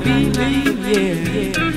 believe, yeah.